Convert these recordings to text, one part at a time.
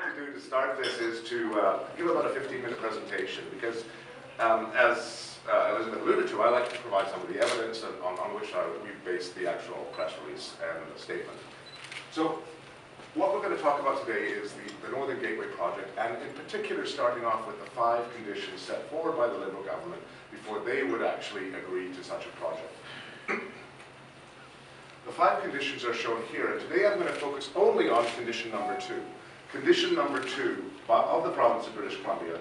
like to do to start this is to uh, give about a 15-minute presentation because, um, as uh, Elizabeth alluded to, I like to provide some of the evidence on, on which I, we base the actual press release and the statement. So what we're going to talk about today is the, the Northern Gateway project, and in particular starting off with the five conditions set forward by the Liberal government before they would actually agree to such a project. The five conditions are shown here, and today I'm going to focus only on condition number two. Condition number two of the province of British Columbia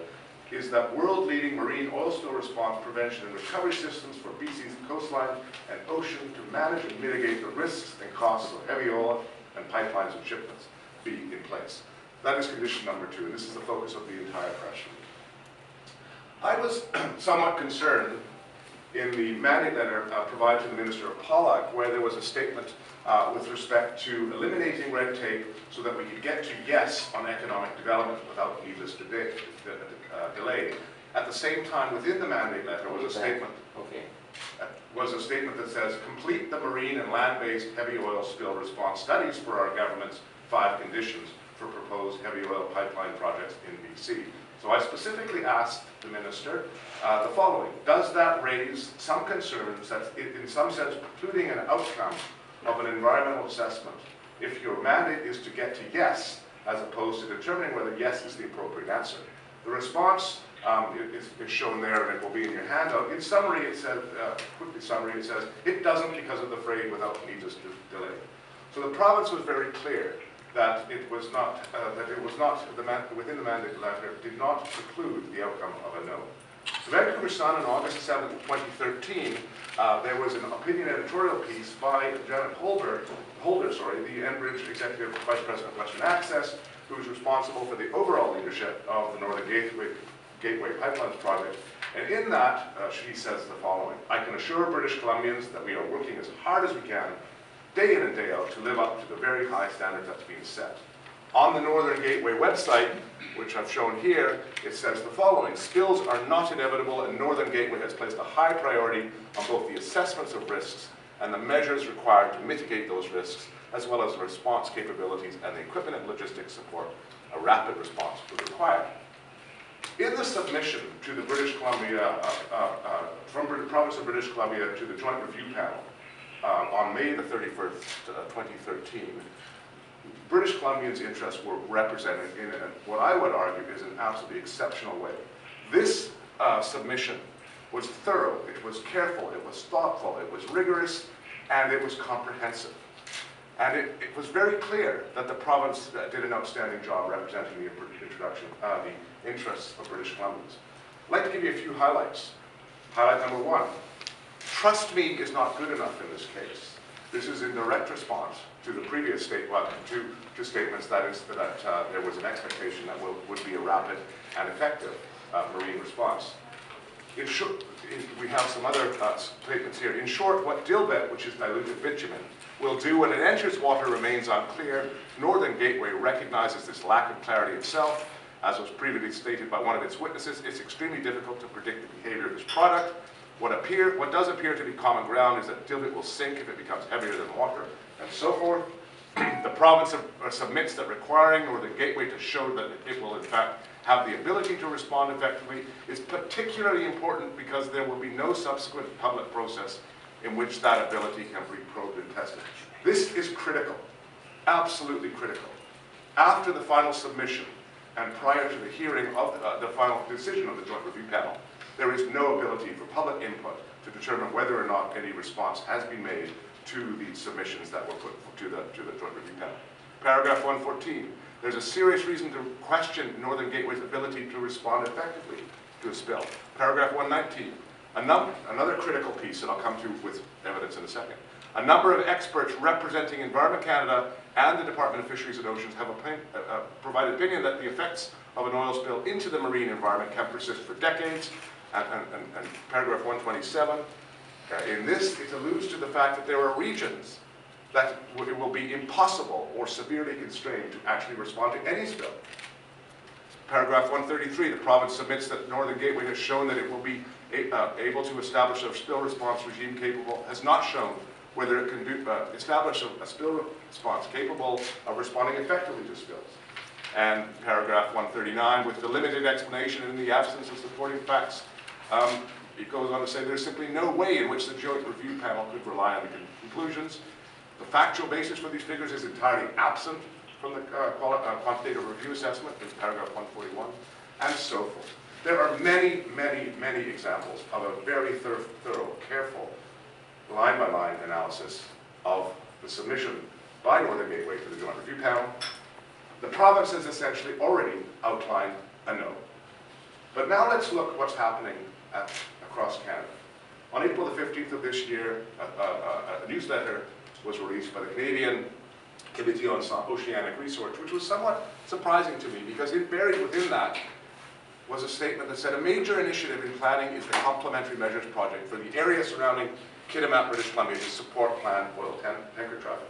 is that world-leading marine oil spill response prevention and recovery systems for BC's coastline and ocean to manage and mitigate the risks and costs of heavy oil and pipelines and shipments be in place. That is condition number two, and this is the focus of the entire press release. I was somewhat concerned in the mandate letter uh, provided to the Minister of Polak, where there was a statement uh, with respect to eliminating red tape so that we could get to yes on economic development without needless delay. Uh, delay. At the same time, within the mandate letter was a statement. Okay. Uh, was a statement that says, complete the marine and land-based heavy oil spill response studies for our government's five conditions for proposed heavy oil pipeline projects in BC. So I specifically asked the minister uh, the following. Does that raise some concerns that in some sense precluding an outcome of an environmental assessment if your mandate is to get to yes as opposed to determining whether yes is the appropriate answer? The response um, is, is, shown there and it will be in your handout. In summary, it says, uh, quickly summary, it says, it doesn't because of the phrase without needless delay. So the province was very clear that it was not, uh, that it was not, the within the mandate letter, did not preclude the outcome of a no. Vancouver Sun on August 7, 2013, uh, there was an opinion editorial piece by Janet Holder, Holder, sorry, the Enbridge Executive Vice President of Western Access, who is responsible for the overall leadership of the Northern Gateway, Gateway Pipelines project. And in that, uh, she says the following, I can assure British Columbians that we are working as hard as we can day in and day out to live up to the very high standards that's being set. On the Northern Gateway website, which I've shown here, it says the following, spills are not inevitable and Northern Gateway has placed a high priority on both the assessments of risks and the measures required to mitigate those risks, as well as the response capabilities and the equipment and logistics support a rapid response would require. In the submission to the British Columbia, uh, uh, uh, from the province of British Columbia to the Joint Review Panel, uh, on May the 31st, uh, 2013, British Columbians' interests were represented in a, what I would argue is an absolutely exceptional way. This uh, submission was thorough, it was careful, it was thoughtful, it was rigorous, and it was comprehensive. And it, it was very clear that the province uh, did an outstanding job representing the introduction, uh, the interests of British Columbians. I'd like to give you a few highlights. Highlight number one, trust me is not good enough in this case. This is in direct response to the previous state, well, to, to statements that is that uh, there was an expectation that will, would be a rapid and effective uh, marine response. In short, we have some other uh, statements here. In short, what dilbit, which is diluted bitumen, will do when it enters water remains unclear. Northern Gateway recognizes this lack of clarity itself. As was previously stated by one of its witnesses, it's extremely difficult to predict the behavior of this product. What, appear, what does appear to be common ground is that dilbit will sink if it becomes heavier than water, and so forth. the province uh, submits that requiring or the gateway to show that it will in fact have the ability to respond effectively is particularly important because there will be no subsequent public process in which that ability can be probed and tested. This is critical, absolutely critical. After the final submission and prior to the hearing of the, uh, the final decision of the Joint Review Panel, there is no ability for public input to determine whether or not any response has been made to the submissions that were put to the, to the Joint Review Panel. Paragraph 114, there's a serious reason to question Northern Gateway's ability to respond effectively to a spill. Paragraph 119, another critical piece that I'll come to with evidence in a second. A number of experts representing Environment Canada and the Department of Fisheries and Oceans have uh, uh, provided opinion that the effects of an oil spill into the marine environment can persist for decades and, and, and paragraph 127. Uh, in this, it alludes to the fact that there are regions that it will be impossible or severely constrained to actually respond to any spill. Paragraph 133, the province submits that Northern Gateway has shown that it will be uh, able to establish a spill response regime capable, has not shown whether it can do, uh, establish a, a, spill response capable of responding effectively to spills. And paragraph 139, with the limited explanation in the absence of supporting facts, um, it goes on to say there's simply no way in which the joint review panel could rely on the con- conclusions. The factual basis for these figures is entirely absent from the uh, uh, quantitative review assessment in paragraph 141, and so forth. There are many, many, many examples of a very thor- thorough, careful, line-by-line analysis of the submission by Northern Gateway to the Joint Review Panel. The province has essentially already outlined a no. But now let's look what's happening at, across Canada. On April the 15th of this year, a- a- a newsletter was released by the Canadian Committee on Oceanic Research, which was somewhat surprising to me because it buried within that was a statement that said a major initiative in planning is the complementary measures project for the area surrounding Kitimat, British Columbia to support planned oil tanker traffic.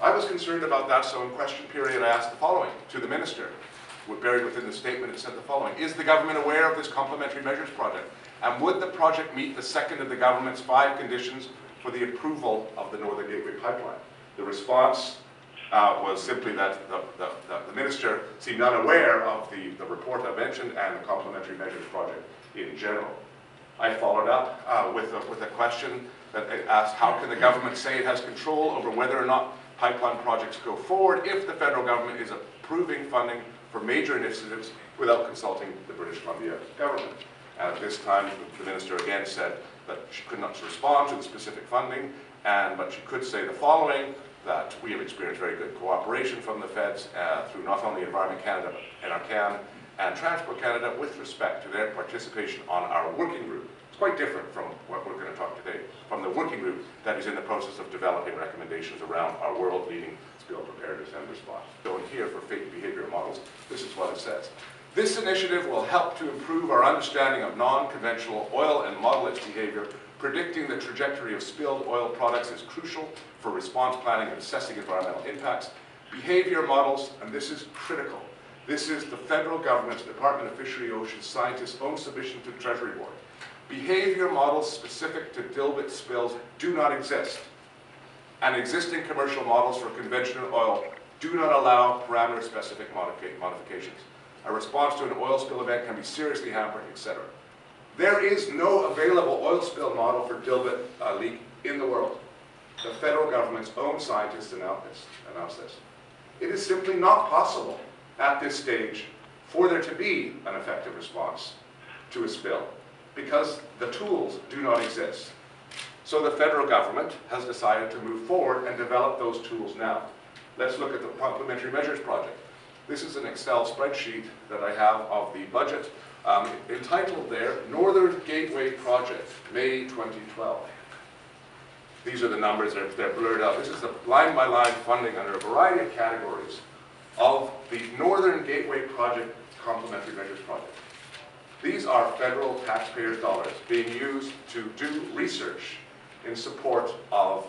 I was concerned about that, so in question period I asked the following to the minister. What Buried within the statement, it said the following, is the government aware of this complementary measures project? And would the project meet the second of the government's five conditions for the approval of the Northern Gateway Pipeline? The response uh, was simply that the, the, the- minister seemed unaware of the, the report I mentioned and the complementary measures project in general. I followed up uh, with, a, with a question that asked, how can the government say it has control over whether or not pipeline projects go forward if the federal government is approving funding for major initiatives without consulting the British Columbia government? And at this time, the minister again said that she could not respond to the specific funding, and but she could say the following, that we have experienced very good cooperation from the feds uh, through not only Environment Canada, but NRCan, and Transport Canada with respect to their participation on our working group. It's quite different from what we're going to talk today, from the working group that is in the process of developing recommendations around our world-leading spill preparedness and response. Going here for fake behavior models, this is what it says. This initiative will help to improve our understanding of non-conventional oil and model its behavior. Predicting the trajectory of spilled oil products is crucial for response planning and assessing environmental impacts. Behavior models, and this is critical, this is the federal government's Department of Fishery Oceans scientists' own submission to the Treasury Board. Behavior models specific to dilbit spills do not exist. And existing commercial models for conventional oil do not allow parameter-specific modifications. A response to an oil spill event can be seriously hampered, etc. There is no available oil spill model for dilbit uh, leak in the world. The federal government's own scientists announced announced this. It is simply not possible at this stage for there to be an effective response to a spill because the tools do not exist. So the federal government has decided to move forward and develop those tools now. Let's look at the complementary measures project. This is an Excel spreadsheet that I have of the budget um, entitled there, Northern Gateway Project, May 2012. These are the numbers, they're, they're blurred out. This is the line-by-line funding under a variety of categories of the Northern Gateway Project Complementary Measures Project. These are federal taxpayers' dollars being used to do research in support of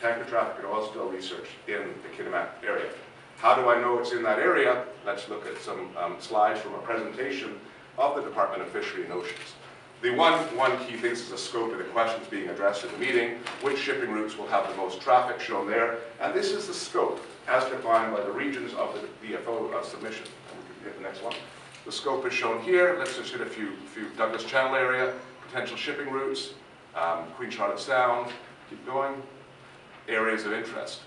tanker traffic and oil spill research in the Kitimat area. How do I know it's in that area? Let's look at some um, slides from a presentation of the Department of Fishery and Oceans. The one, one key thing is the scope of the questions being addressed at the meeting, which shipping routes will have the most traffic shown there, and this is the scope as defined by the regions of the DFO uh, submission. We can hit the next one. The scope is shown here. Let's just hit a few, few Douglas Channel area, potential shipping routes, um, Queen Charlotte Sound, keep going, areas of interest,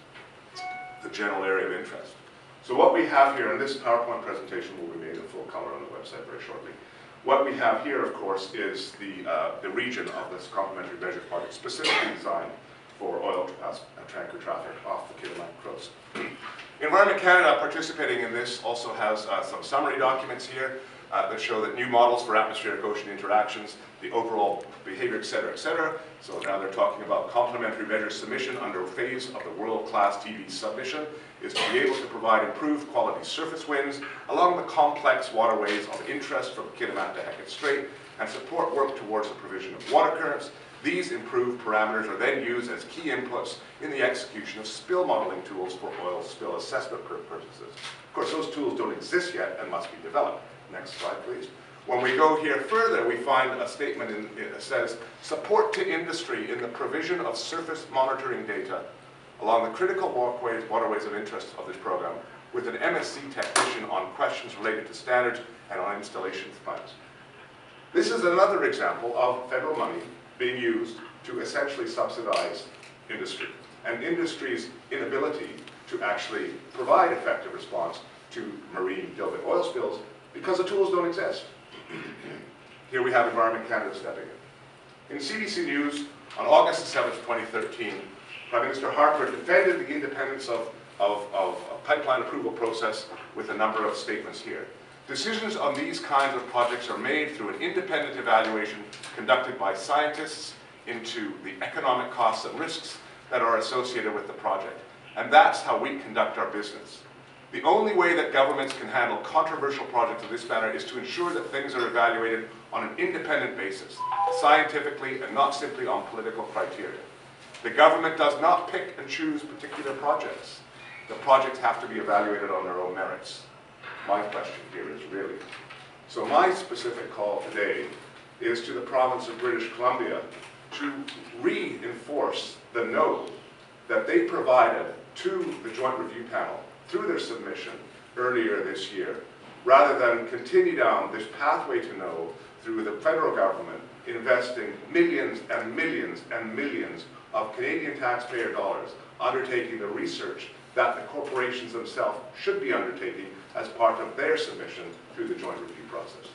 the general area of interest. So what we have here, and this PowerPoint presentation will be made in full color on the website very shortly. What we have here, of course, is the, uh, the region of this complementary measures project specifically designed for oil uh, tanker traffic off the Kitimat coast. Environment Canada participating in this also has uh, some summary documents here uh, that show that new models for atmospheric ocean interactions, the overall behavior, et cetera, et cetera. So now they're talking about complementary measures submission under phase of the world-class TB submission is to be able to provide improved quality surface winds along the complex waterways of interest from Kitimat to Hecate Strait and support work towards the provision of water currents. These improved parameters are then used as key inputs in the execution of spill modeling tools for oil spill assessment purposes. Of course, those tools don't exist yet and must be developed. Next slide, please. When we go here further, we find a statement in, it says, support to industry in the provision of surface monitoring data along the critical walkways, waterways of interest of this program with an MSC technician on questions related to standards and on installation plans. This is another example of federal money being used to essentially subsidize industry and industry's inability to actually provide effective response to marine dilbit oil spills because the tools don't exist. Here we have Environment Canada stepping in. In CBC News on August 7, 2013, Prime Minister Harper defended the independence of, of, of a pipeline approval process with a number of statements here. Decisions on these kinds of projects are made through an independent evaluation conducted by scientists into the economic costs and risks that are associated with the project. And that's how we conduct our business. The only way that governments can handle controversial projects of this manner is to ensure that things are evaluated on an independent basis, scientifically and not simply on political criteria. The government does not pick and choose particular projects. The projects have to be evaluated on their own merits. My question here is really. So my specific call today is to the province of British Columbia to reinforce the no that they provided to the Joint Review Panel through their submission earlier this year, rather than continue down this pathway to no through the federal government investing millions and millions and millions of Canadian taxpayer dollars undertaking the research that the corporations themselves should be undertaking as part of their submission through the joint review process.